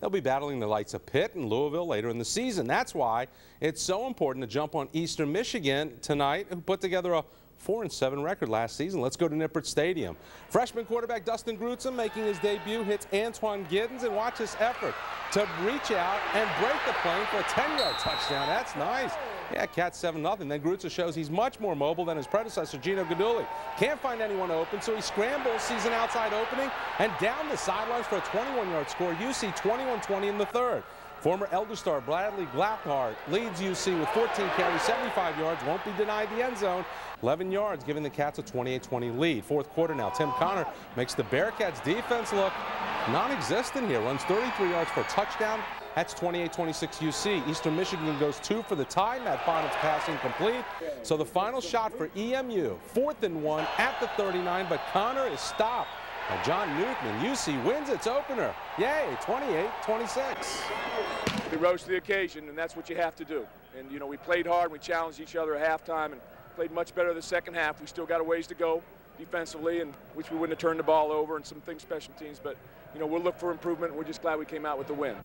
They'll be battling the likes of Pitt and Louisville later in the season. That's why it's so important to jump on Eastern Michigan tonight, who put together a 4 and 7 record last season. Let's go to Nippert Stadium. Freshman quarterback Dustin Grutza making his debut hits Antoine Giddens and watch his effort to reach out and break the plane for a 10-yard touchdown. That's nice. Yeah, Cats 7-0. Then Grutza shows he's much more mobile than his predecessor, Gino Guidugli. Can't find anyone open, so he scrambles, sees an outside opening, and down the sidelines for a 21-yard score. UC 21-20 in the third. Former Elder Star Bradley Glatthaar leads UC with 14 carries, 75 yards, won't be denied the end zone. 11 yards, giving the Cats a 28-20 lead. Fourth quarter now, Tim Connor makes the Bearcats defense look non-existent here. Runs 33 yards for a touchdown. That's 28-26 UC. Eastern Michigan goes two for the tie. Matt Bohnet's passing complete. So the final shot for EMU, fourth and one at the 39, but Connor is stopped by John Newton. UC wins its opener. Yay, 28-26. We rose to the occasion, and that's what you have to do. And, you know, we played hard. We challenged each other at halftime and played much better the second half. We still got a ways to go defensively, and wish we wouldn't have turned the ball over and some things special teams. But, you know, we'll look for improvement. We're just glad we came out with the win.